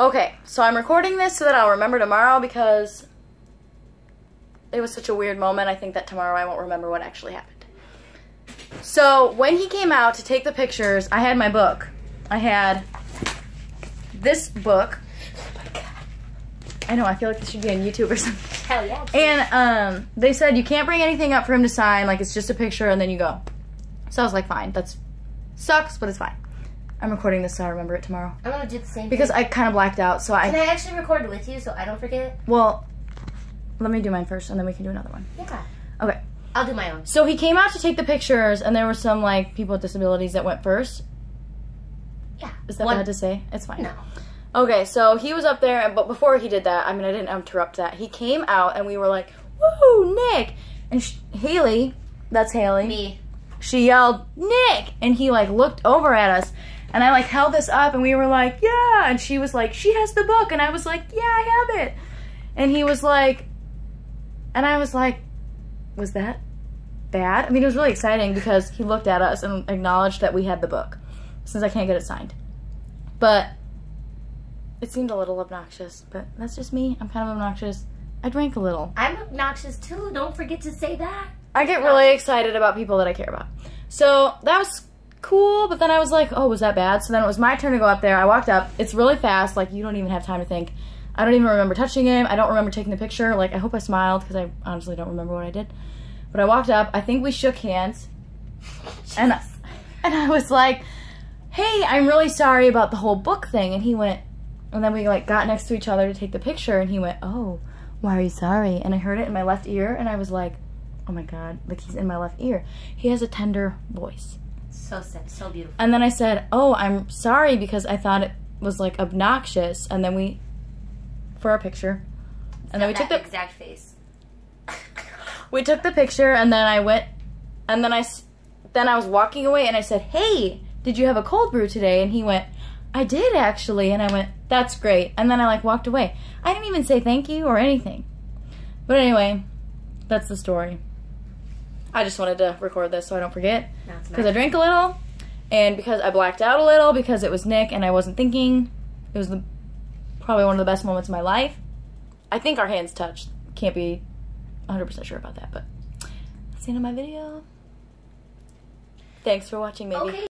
Okay, so I'm recording this so that I'll remember tomorrow because it was such a weird moment. I think that tomorrow I won't remember what actually happened. So when he came out to take the pictures, I had my book. I had this book. I know, I feel like this should be on YouTube or something. Hell yeah. And um, they said you can't bring anything up for him to sign, like it's just a picture and then you go. So I was like, fine, that's sucks, but it's fine. I'm recording this so I remember it tomorrow. I'm gonna do the same Because thing. I kind of blacked out, so I... Can I, I actually record with you so I don't forget? well, let me do mine first and then we can do another one. Yeah. Okay. I'll do my own. So he came out to take the pictures and there were some like people with disabilities that went first. Yeah. Is that One- bad to say? It's fine. No. Okay, so he was up there, and but before he did that, I mean, I didn't interrupt that. He came out, and we were like, "Woo, Nick!" And sh- Haley, that's Haley. Me. She yelled, "Nick!" And he like looked over at us, and I like held this up, and we were like, "Yeah!" And she was like, "She has the book," and I was like, "Yeah, I have it." And he was like, and I was like, "Was that bad?" I mean, it was really exciting because he looked at us and acknowledged that we had the book, since I can't get it signed. But it seemed a little obnoxious, but that's just me. I'm kind of obnoxious. I drank a little. I'm obnoxious too. Don't forget to say that. I get really excited about people that I care about. So that was cool, but then I was like, oh, was that bad? So then it was my turn to go up there. I walked up. It's really fast. Like, you don't even have time to think. I don't even remember touching him. I don't remember taking the picture. Like, I hope I smiled because I honestly don't remember what I did. But I walked up. I think we shook hands. And, and I was like, hey, I'm really sorry about the whole book thing. And he went, and then we like got next to each other to take the picture. And he went, oh, why are you sorry? And I heard it in my left ear. And I was like, oh my God, like he's in my left ear. He has a tender voice. So sad. So beautiful. And then I said, oh, I'm sorry because I thought it was like obnoxious. And then we, for our picture. And then we took the exact face. we took the picture and then I went and then I s- then I was walking away and I said, "Hey, did you have a cold brew today?" And he went, "I did actually." And I went, "That's great." And then I like walked away. I didn't even say thank you or anything. But anyway, that's the story. I just wanted to record this so I don't forget because I drank a little and because I blacked out a little because it was Nick and I wasn't thinking. It was the probably one of the best moments of my life. I think our hands touched. Can't be 100% sure about that, but that's the end of my video. Thanks for watching, maybe. Okay.